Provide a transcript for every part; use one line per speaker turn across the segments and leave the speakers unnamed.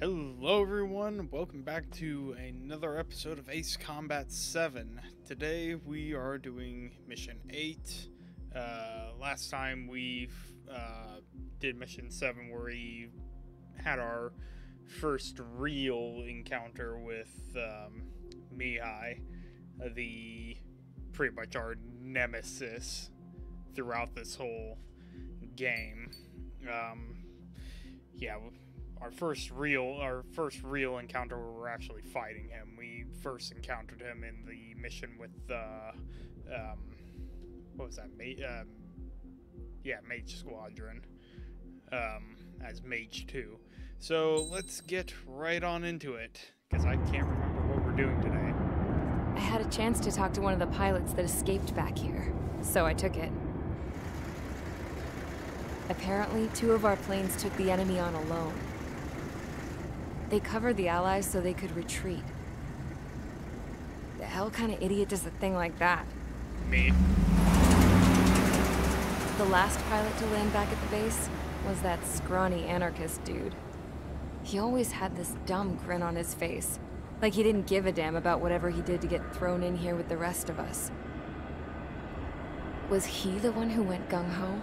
Hello everyone, welcome back to another episode of Ace Combat 7. Today we are doing Mission 8. Uh, last time we uh, did Mission 7 where we had our first real encounter with um, Mihai, the pretty much our nemesis throughout this whole game. Um, yeah, our first real our first real encounter where we're actually fighting him. We first encountered him in the mission with uh, um, what was that? Ma- um, yeah, Mage Squadron um, as Mage Two. So let's get right on into it because I can't remember what we're doing today.
I had a chance to talk to one of the pilots that escaped back here, so I took it. Apparently, two of our planes took the enemy on alone. They covered the Allies so they could retreat. The hell kind of idiot does a thing like that?
Me.
The last pilot to land back at the base was that scrawny anarchist dude. He always had this dumb grin on his face, like he didn't give a damn about whatever he did to get thrown in here with the rest of us. Was he the one who went gung-ho?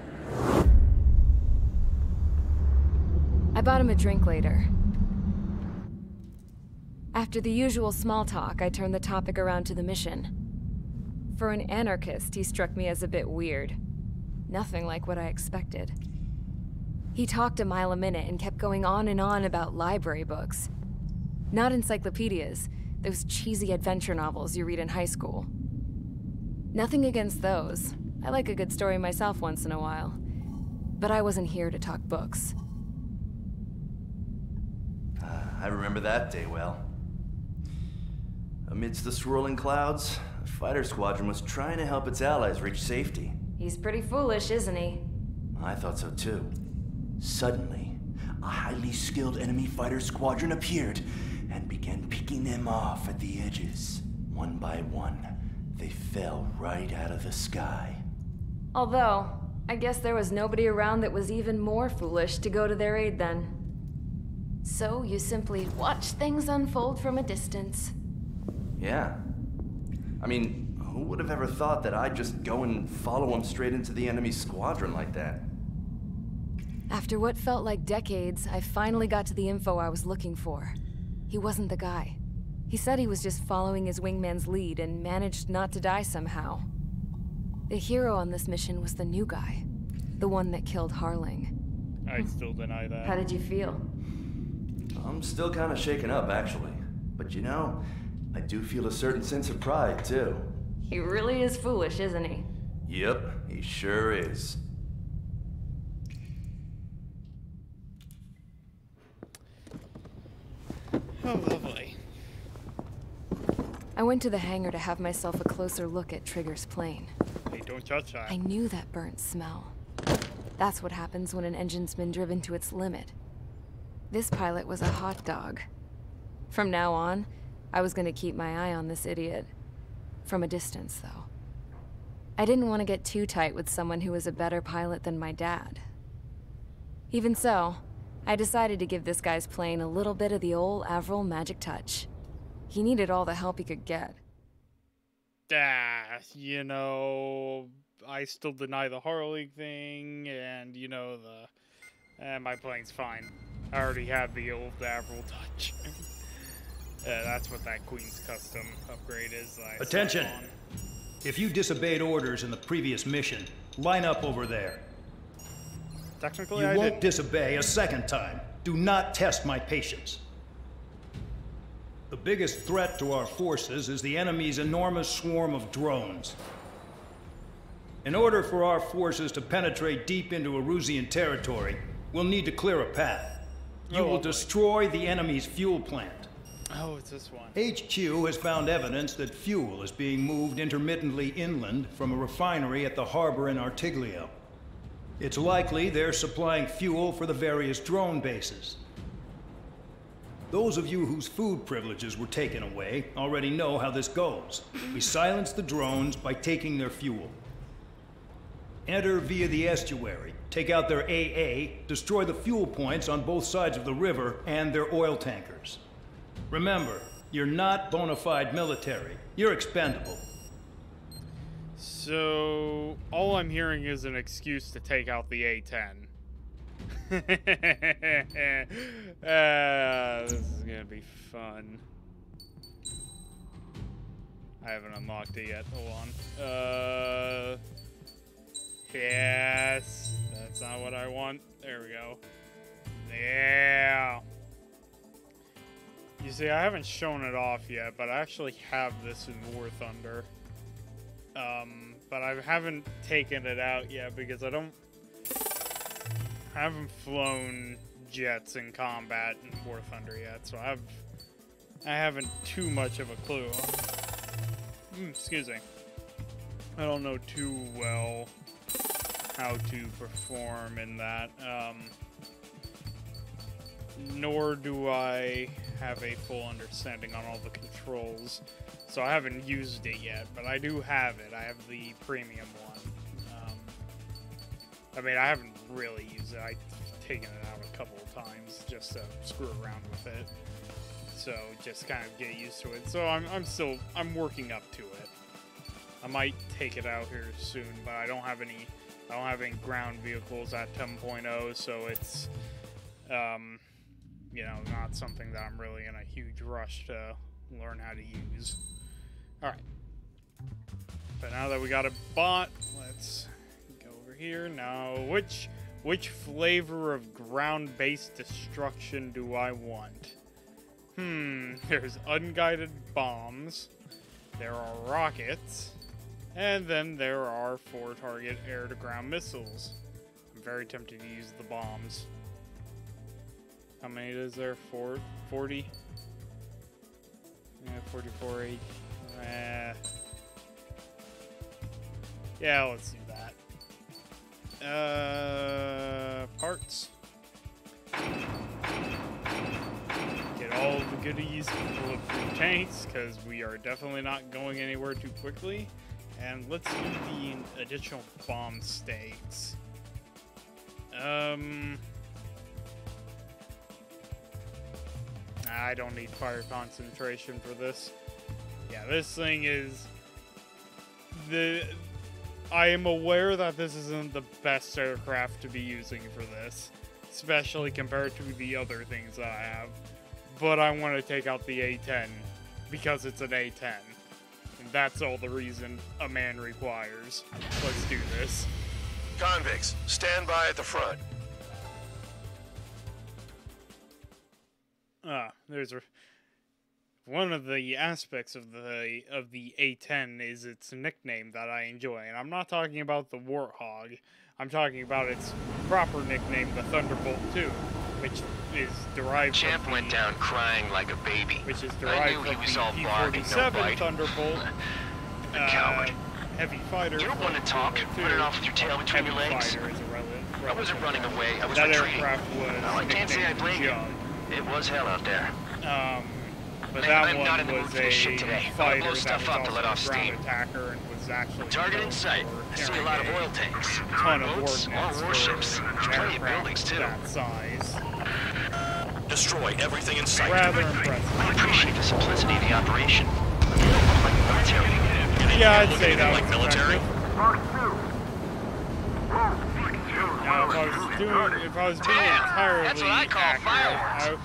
I bought him a drink later. After the usual small talk, I turned the topic around to the mission. For an anarchist, he struck me as a bit weird. Nothing like what I expected. He talked a mile a minute and kept going on and on about library books. Not encyclopedias, those cheesy adventure novels you read in high school. Nothing against those. I like a good story myself once in a while. But I wasn't here to talk books.
Uh, I remember that day well. Amidst the swirling clouds, the fighter squadron was trying to help its allies reach safety.
He's pretty foolish, isn't he?
I thought so too. Suddenly, a highly skilled enemy fighter squadron appeared and began picking them off at the edges. One by one, they fell right out of the sky.
Although, I guess there was nobody around that was even more foolish to go to their aid then. So you simply watch things unfold from a distance.
Yeah. I mean, who would have ever thought that I'd just go and follow him straight into the enemy squadron like that?
After what felt like decades, I finally got to the info I was looking for. He wasn't the guy. He said he was just following his wingman's lead and managed not to die somehow. The hero on this mission was the new guy. The one that killed Harling.
I still deny that.
How did you feel?
I'm still kind of shaken up, actually. But you know, I do feel a certain sense of pride, too.
He really is foolish, isn't he?
Yep, he sure is.
Oh, lovely.
I went to the hangar to have myself a closer look at Trigger's plane.
Hey, don't touch that.
I knew that burnt smell. That's what happens when an engine's been driven to its limit. This pilot was a hot dog. From now on, I was gonna keep my eye on this idiot. From a distance, though. I didn't want to get too tight with someone who was a better pilot than my dad. Even so, I decided to give this guy's plane a little bit of the old Avril magic touch. He needed all the help he could get.
Ah, you know, I still deny the Harley thing, and you know the. Eh, my plane's fine. I already have the old Avril touch. uh, that's what that Queen's Custom upgrade is.
Attention. If you disobeyed orders in the previous mission, line up over there.
Technically,
You
I
won't
did.
disobey a second time. Do not test my patience. The biggest threat to our forces is the enemy's enormous swarm of drones. In order for our forces to penetrate deep into Erusian territory, we'll need to clear a path. You
Oh,
will destroy the enemy's fuel plant.
Oh, it's this one.
HQ has found evidence that fuel is being moved intermittently inland from a refinery at the harbor in Artiglio. It's likely they're supplying fuel for the various drone bases. Those of you whose food privileges were taken away already know how this goes. We silence the drones by taking their fuel. Enter via the estuary, take out their AA, destroy the fuel points on both sides of the river and their oil tankers. Remember, you're not bona fide military. You're expendable.
So, all I'm hearing is an excuse to take out the A10. Ah, this is gonna be fun. I haven't unlocked it yet. Hold on. Uh, yes, that's not what I want. There we go. Yeah. You see, I haven't shown it off yet, but I actually have this in War Thunder. Um, but I haven't taken it out yet because I don't. I haven't flown jets in combat in War Thunder yet, so I've. I haven't too much of a clue. Mm, excuse me. I don't know too well how to perform in that. Um, nor do I have a full understanding on all the controls. So I haven't used it yet, but I do have it. I have the premium one. Um, I mean, I haven't really used it. I've taken it out a couple of times just to screw around with it. So just kind of get used to it. So I'm, I'm still, I'm working up to it. I might take it out here soon, but I don't have any, I don't have any ground vehicles at 10.0, so it's, um, you know, not something that I'm really in a huge rush to learn how to use. Alright. But now that we got a bot, let's go over here. Now, which which flavor of ground-based destruction do I want? Hmm, there's unguided bombs. There are rockets. And then there are four-target air-to-ground missiles. I'm very tempted to use the bombs. How many is there? Four, 40? Yeah, 44, 8. Eh. Yeah, let's do that. Uh, parts. Get all the goodies full of tanks, because we are definitely not going anywhere too quickly. And let's do the additional bomb stakes. Um... I don't need fire concentration for this. Yeah, this thing is the I am aware that this isn't the best aircraft to be using for this, especially compared to the other things that I have. But I want to take out the A10 because it's an A10. And that's all the reason a man requires. Let's do this.
Convicts, stand by at the front.
Ah, there's a, one of the aspects of the of the A10 is its nickname that I enjoy, and I'm not talking about the Warthog. I'm talking about its proper nickname, the Thunderbolt 2, which is derived
Champ
from
went down crying like a baby.
which is derived from
was
the
all bark and no
P-47
bite.
Thunderbolt.
The
uh,
coward.
Heavy fighter.
You don't want to talk. Put it off with your tail between
Heavy
your legs.
Fighter is a rel-
I wasn't running away. I was
That
retreating.
aircraft was
Well, I can't say I blame you.
Jug.
It was hell out there.
Um, but
Man,
that
I'm
one
not in the mood for this
a
shit today. I'm gonna
fighter
blow
that
stuff
was
up to let off steam.
attacker and was actually
Target in sight.
for
I see a lot of oil tanks.
a ton of
Boats, more warships. There's plenty of buildings, too.
That size.
Destroy everything in sight.
Rather impressive.
I appreciate the simplicity of the operation. You don't look like military.
Yeah, I'd say that
like
was
military?
effective. Now, if I was doing, if I was being entirely
That's what I call
accurate,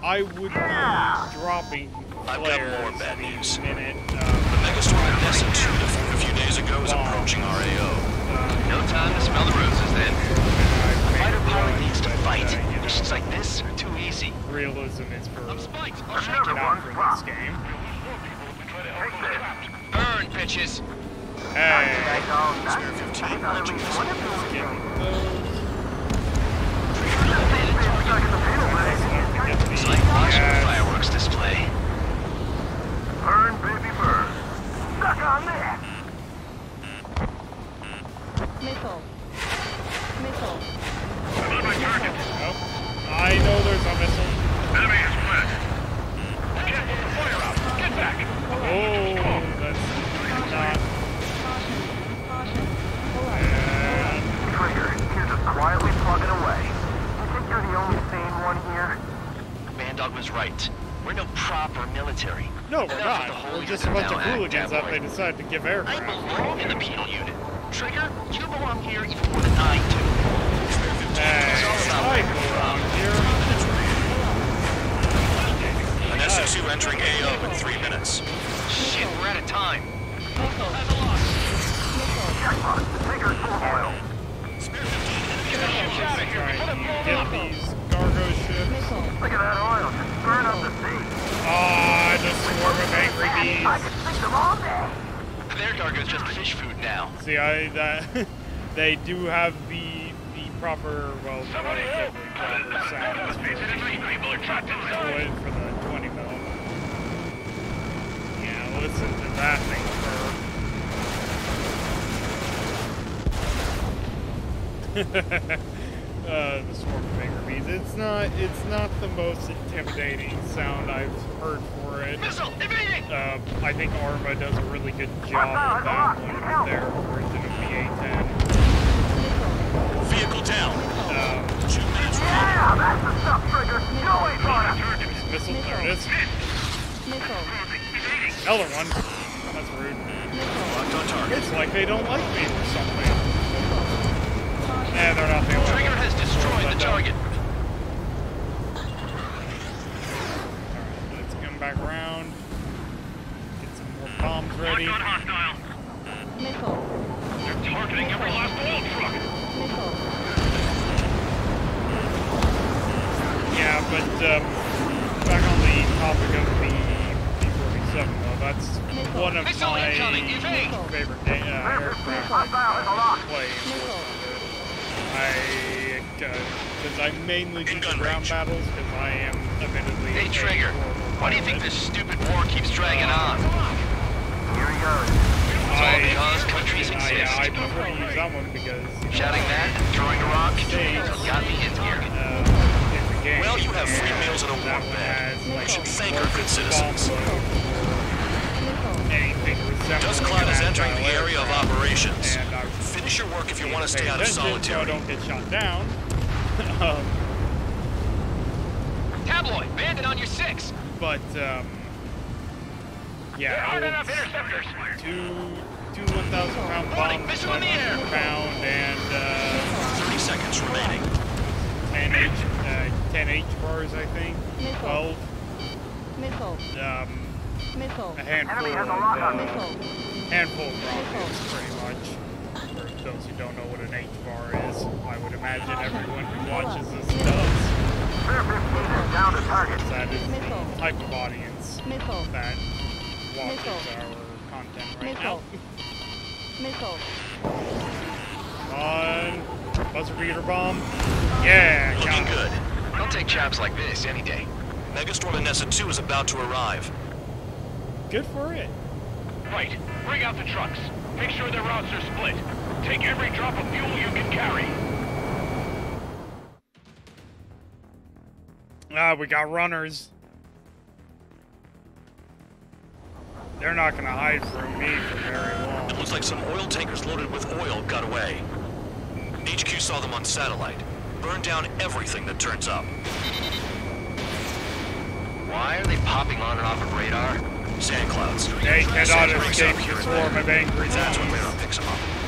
I, I would be dropping
I've got more bad
the
news.
minute.
Uh,
the
megastorm Odessa 2 that formed a few days ago is approaching our AO.
Uh, no time to smell the roses then.
A
Fighter pilot needs to uh, fight. Missions like this are too easy.
Realism is for
I'm spiked. You.
not for this game.
Burn, bitches.
Hey,
Spare 15 launching missiles.
get those.
It's like watching a fireworks display.
Burn, baby, burn. Suck on that.
Missile. Missile.
Oh, I know there's a missile.
Enemy is split. Careful, fire out. Get back.
Oh, that's not.
Caution. Caution. Pull up.
Uh,
dog was right. We're no proper military.
No, we're
Enough
not.
of the whole
We're just a
unit
bunch of
now, act,
hooligans that
tabloid.
They decided to give aircraft. See, I that they do have the the proper well,
Somebody help!
relatively proper sounds
These enemy people are trapped
for for the 20 mil. Yeah, listen to that thing purr. uh, the swarm of angry bees. It's not. It's not the most intimidating sound I've heard for it.
Missile, evading!
Uh, I think Arma does a really good job of that one with their version of the A10.
Vehicle down.
Um,
Two minutes
Yeah, that's the stuff, Trigger. Go away, Connor.
missile, there it is.
Missile.
Another one. That's rude.
locked on target.
It's like they don't like me or something. Yeah, they're not the only
Trigger has destroyed the target.
Alright, let's come back around. Get some more bombs ready.
Marked on hostile.
Missile.
They're targeting every last oil truck.
Missile.
Yeah, but um, back on the topic of the P-47 though, that's one of
Missile
my
incoming,
favorite da- uh, aircraft
Hostile in the lock.
to play.
Missile.
I, because I mainly do
In
the
gun
ground
range.
battles because I am admittedly.
Hey,
a
Trigger, why do you think this stupid war keeps dragging on?
Here he goes.
It's all
I-
because countries
I,
exist.
I prefer to use that one because you know,
Shouting that and throwing a rock
States.
got me in here.
uh, in the game.
Well, you have free meals and a warm bed.
has,
You should thank our good citizens.
bomb load
Missile.
or Anything resembling
Dust Cloud is entering the area of operations. Finish your work if you want to stay
pay
out of
attention So I
solitary.
don't get shot down. Um,
Tabloid, bandit on your six.
but um, yeah,
Hard
I
enough
would-
interceptors.
two two 1,000 pound
Warning,
bombs,
missile in the air.
500 pound and uh,
30 seconds remaining.
10 H uh, 10 H bars, I think.
Missile.
12.
Missile.
Um,
Missile.
a handful
Enemy has a
of
lock on
uh,
Missile.
handful of rockets, pretty much. For those who don't know what an H bar is, I would imagine everyone who watches this does.
Clear 15 down to target.
That is
Missile.
the type of audience
Missile.
that watches
Missile.
our content right now.
Missile. Missile.
Come on, buzzer beater bomb. Yeah,
Looking good.
I'll take chaps like this any day.
Megastorm and Nessa 2 is about to arrive.
Good for it.
Right. Bring out the trucks. Make sure their routes are split. Take every drop of fuel you can carry.
Ah, we got runners. They're not gonna hide from me for very long.
It looks like some oil tankers loaded with oil got away. HQ saw them on satellite. Burn down everything that turns up.
Why are they popping on and off of radar?
Sand clouds.
They cannot
Sand breaks
escape
up here
the
and
swarm of angry
That's when
bees.
radar picks them up.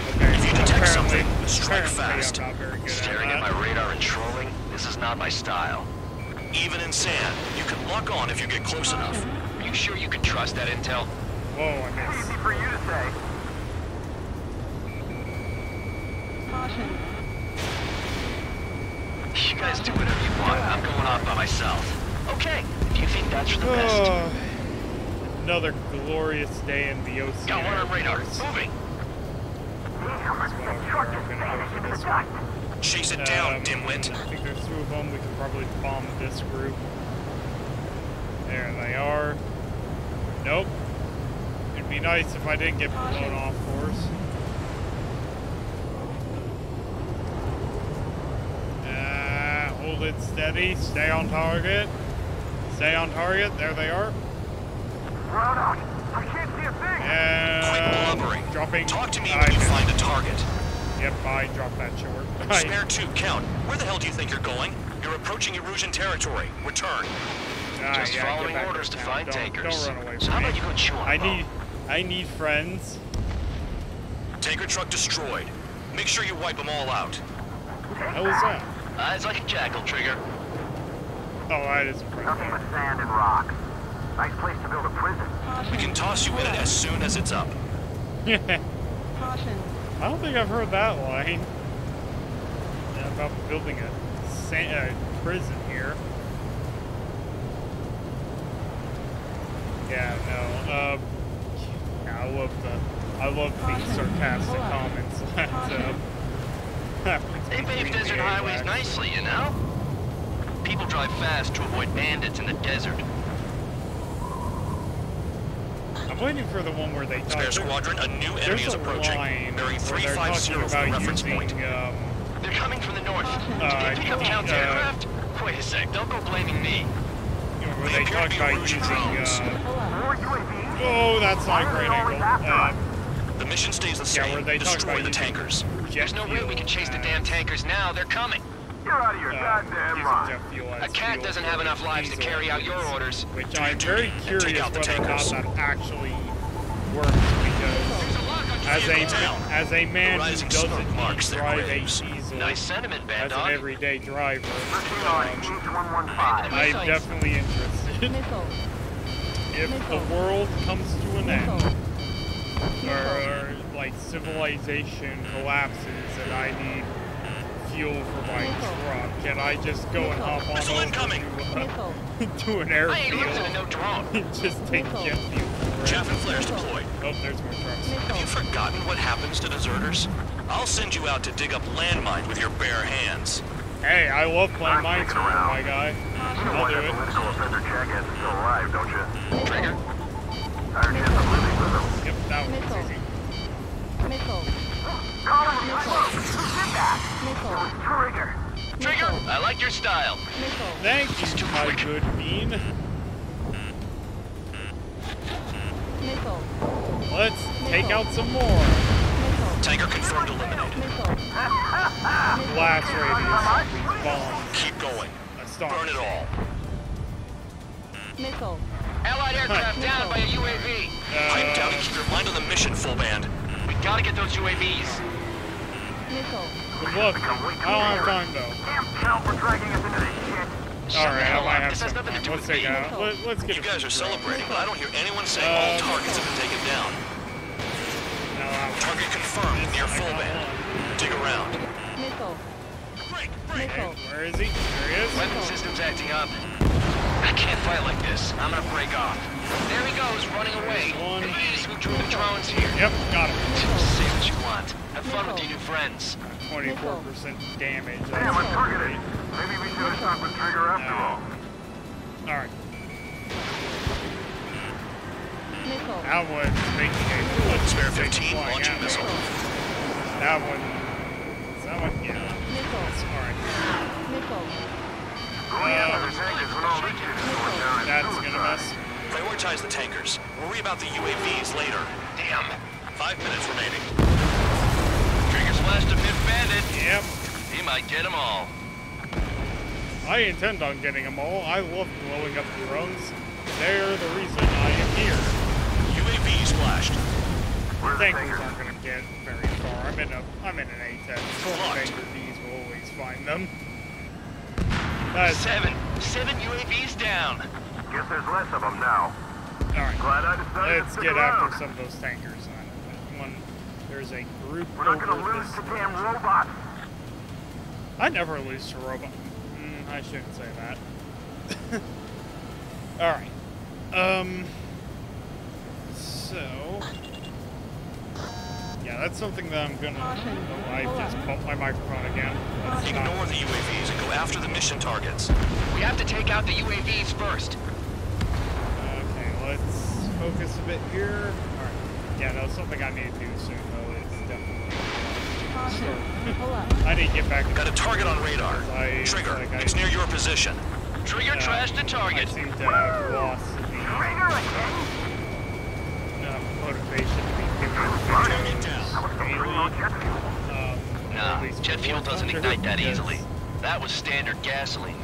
Okay,
If you detect something, strike fast.
I'm not very good
Staring
at
at my radar and trolling? This is not my style.
Even in sand, you can lock on if you get close enough.
Are you sure you can trust that intel?
Whoa, I missed.
Easy for you to say.
Caution.
You guys do whatever you want. I'm going off by myself. Okay, if you think that's for the best.
Oh, another glorious day in the ocean.
Got one on radar. Moving.
Chase it down,
Um,
dimwit.
I think there's two of them. We can probably bomb this group. There they are. Nope. It'd be nice if I didn't get blown off course. Uh, hold it steady. Stay on target. Stay on target. There they are.
Run. I can't see a thing.
Quit
And
blubbering.
Dropping.
Talk to me
I
when you find a target.
Yep, I dropped that short.
Spare two, count. Where the hell do you think you're going? You're approaching Erusian territory. Return.
Alright,
Just
yeah,
following orders
to
to find
Don't-
tankers.
Don't run away
So
from
how
me.
about you go chew on
I
a bone?
need, I need friends.
Tanker truck destroyed. Make sure you wipe them all out.
How was that?
Uh, Eyes like a jackal, Trigger.
Oh, that is a friend.
Nothing but sand and rock. Nice place to build a prison.
We can toss you in it as soon as it's up.
I don't think I've heard that line. Yeah, about building a sa- uh, prison here. Yeah, no. Um, yeah, I love the, I love the sarcastic comments. That, uh, happens
They
between
pave desert highways
AWACS.
nicely, you know? People drive fast to avoid bandits in the desert.
I'm waiting for the one where they talk.
Spare squadron, a new enemy is approaching. Bearing 350
talking
for the
about
reference
using,
point.
um,
They're coming from the north.
Uh,
Did they pick up
uh,
counter-aircraft? Wait a sec, don't go blaming me.
you know, where
They
they
appear
talk
to
about using,
drones.
uh,
Pull up.
More UAVs?
oh, that's not a great angle. Uh,
The mission stays the
Yeah,
same.
where they talk
Destroy
about
the
using
tankers.
There's no way we can chase the damn tankers now. They're coming.
You're out of your
uh,
goddamn
using
mind.
jet fuel as
A cat doesn't have enough lives to carry out your orders.
Which
Do
I'm very curious
take out the
whether or not that actually works because as a as a man who doesn't
smoke marks
drive a
graves.
diesel
Nice sentiment, Bad
as an everyday driver, um, I'm definitely interested. If the world comes to an end, or like civilization collapses and I need fuel for my
Missile.
truck, can I just go and hop on
Missile
over
incoming.
to,
Missile.
uh, to an
I ain't losing to
airfield
no drone.
and just take
Missile.
jet fuel for
and flares deployed.
Oh, there's more trucks.
Have you forgotten what happens to deserters? I'll send you out to dig up landmines with your bare hands.
Hey, I love playing
I'm
mines,
sticking around.
my guy.
You know
I'll do it.
political offender jackass is still alive, don't you?
Trigger.
Higher chance of living with him.
Yep, that one's
Missile.
easy.
Missile.
Call him, Missile. Who did that?
Missile.
Trigger.
Trigger, I like your style.
Missile.
Thank you,
too
my
quick.
good bean.
Missile.
Let's take out some more.
Missile.
Tanker confirmed eliminated.
Missile.
Blast radius. Bombs.
Keep going. Burn it all.
Missile.
Allied aircraft down by a UAV.
Pipe
Uh,
down and keep your mind on the mission, full band.
We gotta get those UAVs.
Missile.
Good luck. I don't have time though.
Damn town for dragging us into this shit.
Alright, I might have
This has
some
nothing to
time.
do
Let's
with
take
me.
out. Let, let's get
You guys are celebrating, but I don't hear anyone saying
Uh,
all targets have been taken down.
No,
Target confirmed near full band. Dig around.
Missile.
Break, break.
Hey, where is he? There he is.
Weapon system's acting up. I can't fight like this. I'm gonna break off. There he goes, running away.
One.
And who drew the drones here.
Yep, got him.
Say what you want. Have fun with your new friends.
24% damage.
Damn, I'm targeted. Maybe we should have stuck with Trigger after all.
Uh, Alright,
Missile.
that one's making a foolish
Spare 15, launching missile.
That one. That one? Yeah.
Missile.
Alright.
Missile.
Yeah, the tankers when all this shit is going down in
That's gonna mess.
Prioritize the tankers. Worry about the UAVs later.
Damn.
Five minutes remaining.
Trigger slashed a mid bandit.
Yep.
He might get them all.
I intend on getting them all. I love blowing up drones. They're the reason I am here.
UAV splashed.
Where's
Tankers
tankers?
aren't gonna get very far. I'm in a I'm in an A10. Four
Locked.
will always find them. That's
Seven. Seven UAVs down.
Guess there's less of them now.
alright.
Glad I decided
Let's
to
get
around.
after some of those tankers. One, there's a group
We're not gonna lose
this
to damn
direction.
robots.
I never lose to robot. Mm, I shouldn't say that. All right. Um. So. Yeah, that's something that I'm gonna. Oh, I just bumped my microphone again. Let's stop.
Ignore the UAVs and go after the mission targets.
We have to take out the UAVs first.
Okay, let's focus a bit here. All right. Yeah, that's something I need to do soon, I need to get back.
Got a target on radar.
I-
Trigger.
like I-
It's near your position.
Trigger
uh,
trashed the target.
I seem to have lost the
Trigger again.
uh, motivation to be giving
Target down.
I was gonna bring more jet fuel.
um,
Nah, jet fuel doesn't ignite that
because
easily. That was standard gasoline.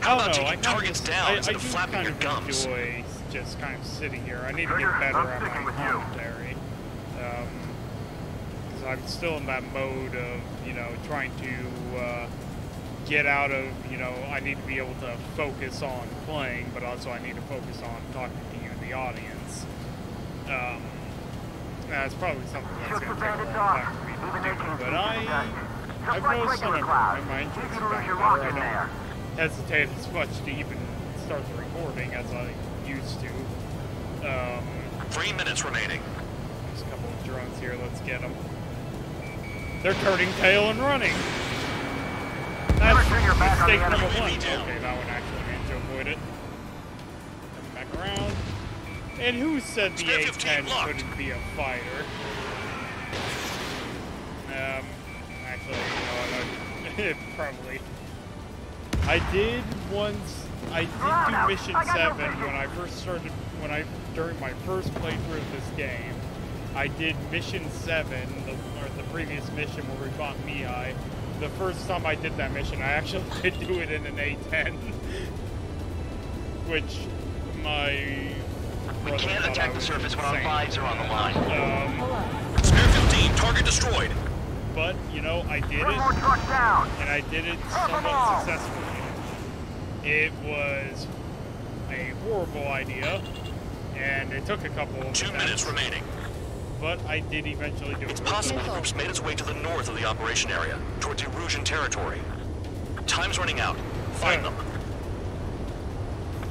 How about
know,
taking targets
just-
down
I,
instead
I
of flapping
kind
your
of
gums?
enjoy just kind of sitting here. I need to
Trigger,
get better
I'm
at
sticking
my
with you.
commentary. Because I'm still in that mode of, you know, trying to uh, get out of, you know, I need to be able to focus on playing, but also I need to focus on talking to you, the audience. Um, that's probably something that's going to take a long time for me to do, but I,
you distracted. Just
I've noticed some improvement.
clouds.
My
You
engine's
can
gotten
lose your
better. I don't hesitate as much to even start the recording as I used to. Um,
Three minutes remaining.
there's a couple of drones here. Let's get them. They're turning tail and running. That's
Never turn your back on the
mistake number one. Okay, that one actually managed to avoid it. Come back around. And who said the
Spare 15
A-10 couldn't be a fighter? Um, actually, you know what? I, probably. I did once. I did do mission
got no
seven when I first started. When I during my first playthrough of this game, I did mission seven, the, or the previous mission where we fought Mihai. The first time I did that mission, I actually did do it in an A10, which my
We can't attack the
was
surface when our
insane.
lives are on the line.
Um,
Pull.
Spare 15, target destroyed.
but you know, I did
One
it.
truck down.
and I did it
them
somewhat
all.
successfully. It was a horrible idea, and it took a couple of
Two minutes remaining.
But I did eventually do it.
It's possible the
Missile.
group's made its way to the north of the operation area, towards Erusian territory. Time's running out. Find them.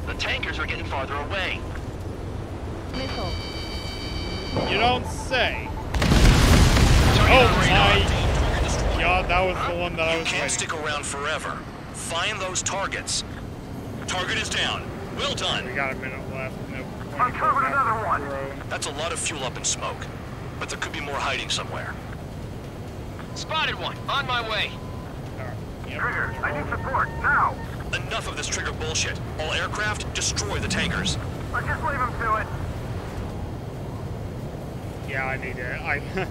The tankers are getting farther away.
Missile.
You don't say.
Target
Oh
on radar.
my
Target
god, that was the one that I
You
was
can't
waiting.
stick around forever. Find those targets. Target is down. Well done.
We got a minute left. No point
Uncovered another one.
That's a lot of fuel up in smoke. But there could be more hiding somewhere.
Spotted one. On my way.
Trigger, I need support, now.
Enough of this trigger bullshit. All aircraft, destroy the tankers.
Or just leave him to it.
Yeah, I need to. I,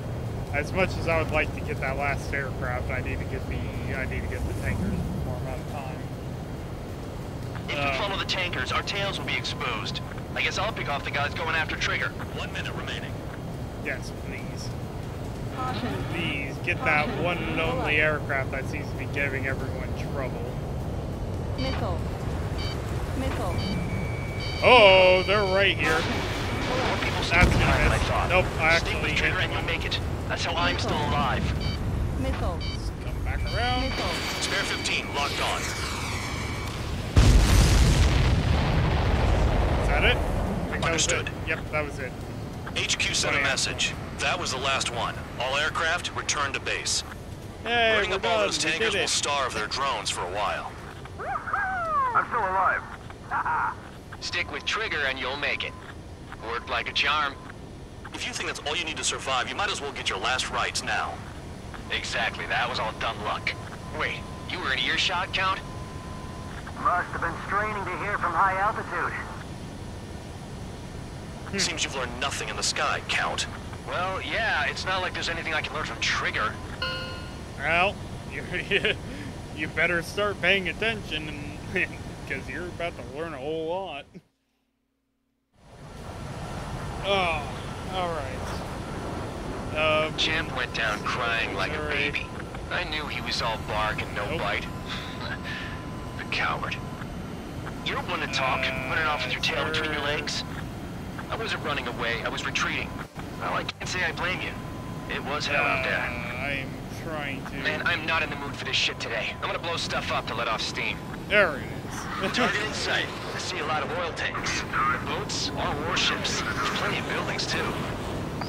as much as I would like to get that last aircraft, I need to get the. I need to get the tankers before I'm out of time.
If
Uh.
we follow the tankers, our tails will be exposed. I guess I'll pick off the guys going after Trigger.
One minute remaining.
Yes, please.
Caution.
Please get that one lonely aircraft that seems to be giving everyone trouble.
Missile. Missile.
Oh, they're right here.
More people
That's
still behind than I thought.
Nope, I
Stick
actually
with Trigger
hit
and you'll make it. That's how I'm still alive.
Missile.
Come back around.
Missile.
Spare 15, locked on.
Is that it? I that
Understood.
it. Yep, that was it.
HQ sent a message. That was the last one. All aircraft, return to base.
Hey,
Burning
we're
up all those tankers
did
will starve their drones for a while.
I'm still alive.
Stick with Trigger and you'll make it. Worked like a charm.
If you think that's all you need to survive, you might as well get your last rites now.
Exactly, that was all dumb luck. Wait, you were in earshot, Count?
Must have been straining to hear from high altitude.
Seems you've learned nothing in the sky, Count.
Well, yeah, it's not like there's anything I can learn from Trigger.
Well, you, you better start paying attention because you're about to learn a whole lot. Oh, alright. Um,
Champ went down crying like a
Sorry.
baby. I knew he was all bark and no
Nope.
bite. the coward. You're one to talk,
Uh,
running off with your tail between your legs. I wasn't running away, I was retreating. Well, I can't say I blame you. It was hell out there.
uh, I'm trying to...
Man, I'm not in the mood for this shit today. I'm gonna blow stuff up to let off steam.
There it is.
Target in sight. I see a lot of oil tanks. Boats or warships. There's plenty of buildings, too.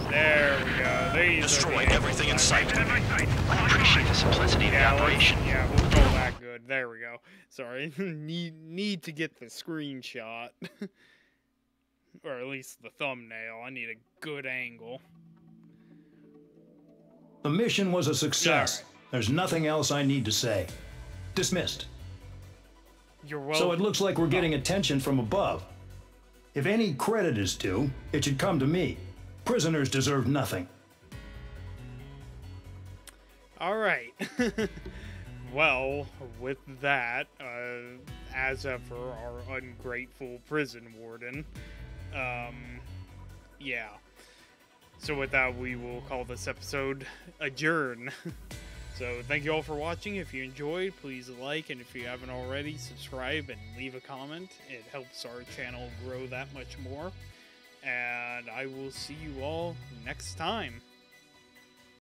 there we go. These
Destroy
the
everything in sight.
I appreciate the simplicity of the
Yeah,
operation.
yeah, we'll go that good. There we go. Sorry, need need to get the screenshot, or at least the thumbnail. I need a good angle.
The mission was a success. There's nothing else I need to say. Dismissed.
You're well.
So it looks like we're getting attention from above. If any credit is due, it should come to me. Prisoners deserve nothing.
All right. well, with that, uh, as ever, our ungrateful prison warden. Um, yeah. So with that, we will call this episode adjourn. so thank you all for watching. If you enjoyed, please like, and if you haven't already, subscribe and leave a comment. It helps our channel grow that much more. And I will see you all next time.